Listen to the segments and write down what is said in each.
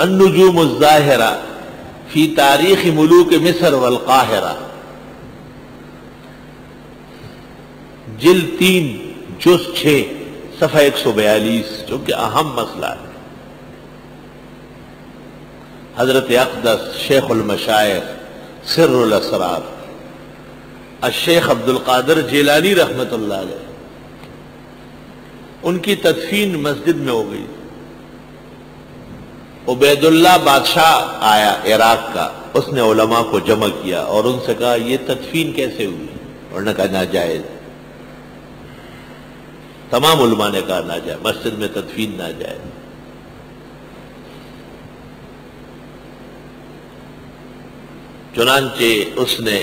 अन्नुजूम ज़ाहिरा फ़ी तारीख मुलूक मिसर वल जिल तीन जुस छह सफ़ा एक सौ बयालीस जो कि अहम मसला है हज़रत अकदस शेख उलमशाय सिर्रसरार शेख अब्दुल कादर जेलानी रहमत उनकी तदफीन मस्जिद में हो गई उबैदुल्ला बादशाह आया इराक का। उसने उलमा को जमा किया और उनसे कहा यह तदफीन कैसे हुई? उन्होंने कहा, नाजायज। तमाम उलमा ने कहा ना जाए मस्जिद में तदफीन ना जाए चुनाचे उसने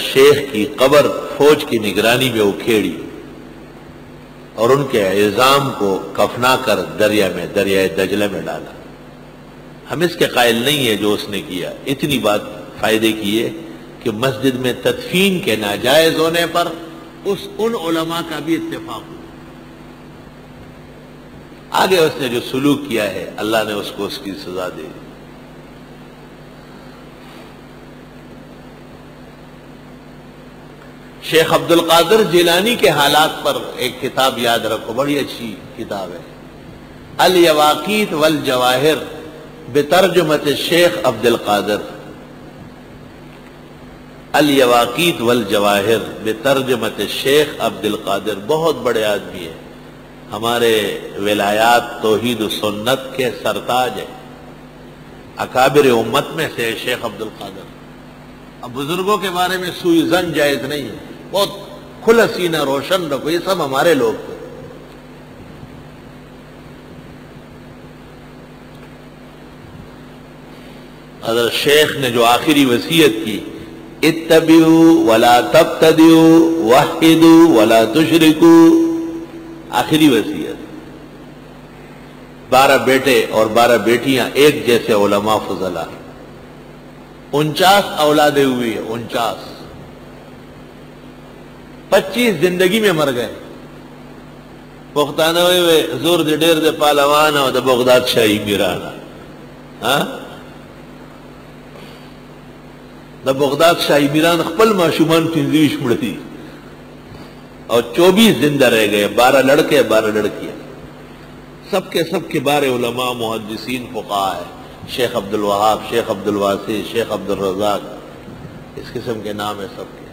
शेख की कबर फौज की निगरानी में उखेड़ी। और उनके इल्ज़ाम को कफना कर दरिया में, दरिया दजले में डाला। हम इसके कायल नहीं है जो उसने किया। इतनी बात फ़ायदे की है कि मस्जिद में तदफीन के नाजायज होने पर उस, उन उलमा का भी इत्तेफाक हुआ। आगे उसने जो सुलूक किया है, अल्लाह ने उसको उसकी सजा दे दी। शेख अब्दुल कादिर जिलानी के हालात पर एक किताब याद रखो, बड़ी अच्छी किताब है। अल यवाकीत वल जवाहिर बेतरजमत शेख अब्दुल कादिर। अल यवाकीत वल जवाहिर बेतरजमत शेख अब्दुल कादिर, बहुत बड़े आदमी है। हमारे विलायात तोहीद सुन्नत के सरताज है। अकाबिर उम्मत में से शेख अब्दुल कादिर। अब बुज़ुर्गों के बारे में सुई जन जायज़ नहीं है। बहुत खुला सीना रोशन रखो, ये सब हमारे लोग थे। शेख ने जो आखिरी वसीयत की इतबू वला तब तदू वाहिदू वला तुशरिकू, आखिरी वसीयत। बारह बेटे और बारह बेटियाँ एक जैसे ओलमा फजला उनचास औलादे हुई है, उनचास। पच्चीस ज़िंदगी में मर गए। पुख्ताना हुए ज़ोर दे, डेर दे, पालवाना और बगदाद शाही मीराना हाँ। द बगदाद शाही मीरान खपल माशुमान पिंजवीश मुड़ती। और चौबीस ज़िंदा रह गए, बारह लड़के, बारह लड़कियाँ। सबके सबके बारे उलमा मुहदसिन फुका है शेख अब्दुल वहाब, शेख अब्दुल वासी शेख अब्दुल रजाक। इस किस्म के नाम है सबके।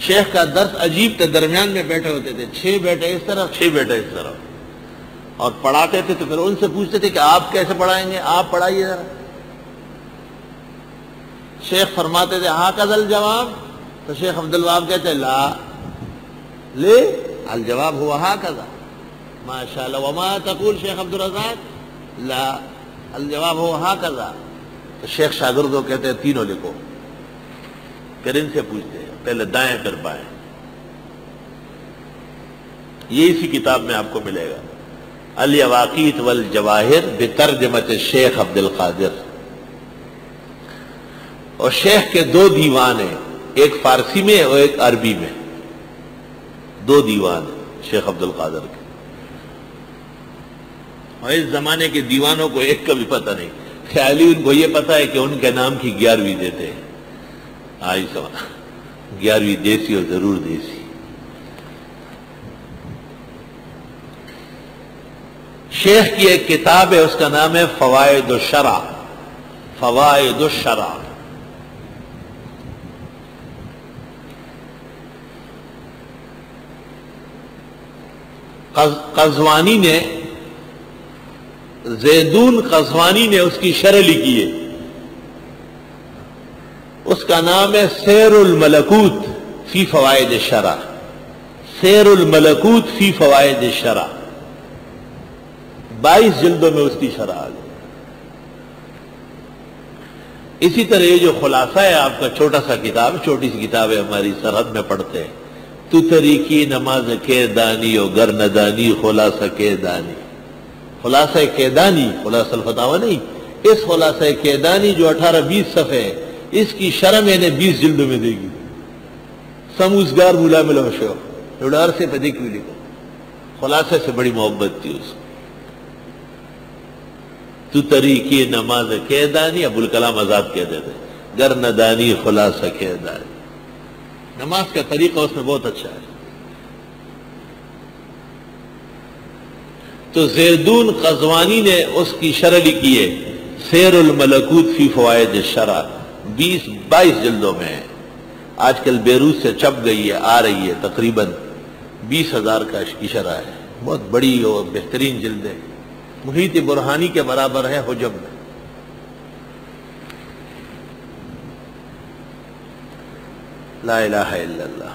शेख का दर्द अजीब थे, दरमियान में बैठे होते थे। छह बेटे इस तरफ़ छह बेटे इस तरफ़ और पढ़ाते थे तो फिर उनसे पूछते थे कि आप कैसे पढ़ाएँगे? आप पढ़ाइए जरा। शेख फरमाते थे, हा कदल जवाब। तो शेख अब्दुल वहाब कहते, ला। ले, अल जवाब हुआ, हा कदा माशा वमा तकुल शेख अब्दुल रजाक? ला। अल जवाब हुआ, हा कदा तो शेख शागिर्दों कहते तीनों लिखो। फिर इनसे पूछते हैं पहले दाएँ फिर बाएँ। ये इसी किताब में आपको मिलेगा। अल वाकीत वल जवाहिर बेतरजमत शेख अब्दुल कादिर। और शेख के दो दीवान हैं, एक फारसी में और एक अरबी में। दो दीवान शेख अब्दुल कादिर के। और इस जमाने के दीवानों को एक का भी पता नहीं। ख्याली उनको ये पता है कि उनके नाम की ग्यारहवीं देते हैं। आई सवाल ग्यारहवीं देसी और ज़रूर देसी। शेख की एक किताब है, उसका नाम है फवायद शरा। फवायद शरा। कजवानी ने, जैदून कजवानी ने उसकी शरह लिखी है। उसका नाम है सैरुल मलकूत फ़ी फवायद शरा। सैरुल मलकूत फ़ी फवायद शरा। बाईस जिल्दों में उसकी शरा आ गई। इसी तरह ये जो खुलासा है, आपका छोटा सा किताब, छोटी सी किताब है, हमारी सरहद में पढ़ते हैं। तू तरीकी नमाज़ के दानी और गर नदानी खुलासा के दानी। खुलासा केदानी खुलासल फतावा नहीं। इस खुलासा केदानी जो अठारह बीस सफ़े है इसकी शर्म मैंने बीस जिल्दों में देगी। समूजगार मुला मिलो शो से पदी क्यों लिखो खुलासे से बड़ी मोहब्बत थी उसको। तू तरीके नमाज़ कह दानी अबुल कलाम आज़ाद कह देते गर न दानी, खुलासा कह दानी नमाज़ का तरीका उसमें बहुत अच्छा है। तो जैदून कजवानी ने उसकी शरह लिखी है शेरुल मलकूत फ़ी फवायद शरा। बीस, बाईस जल्दों में। आजकल बेरूस से छप गई है, आ रही है, तकरीबन बीस हज़ार का इशारा है। बहुत बड़ी और बेहतरीन जल्द है। मुहित बुरहानी के बराबर है हजम। में ला